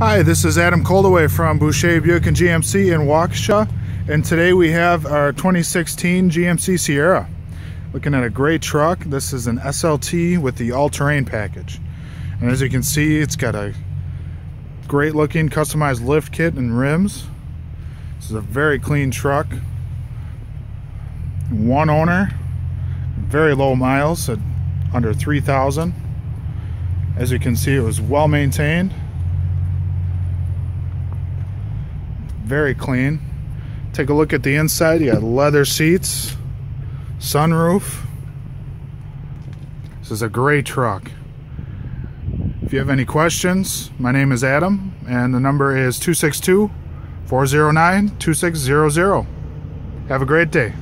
Hi, this is Adam Coldaway from Boucher Buick and GMC in Waukesha, and today we have our 2016 GMC Sierra. Looking at a great truck. This is an SLT with the all-terrain package. And as you can see, it's got a great looking customized lift kit and rims. This is a very clean truck. One owner, very low miles at under 3,000. As you can see, it was well maintained. Very clean. Take a look at the inside. You got leather seats, sunroof. This is a great truck. If you have any questions, my name is Adam, and the number is 262 409 2600. Have a great day.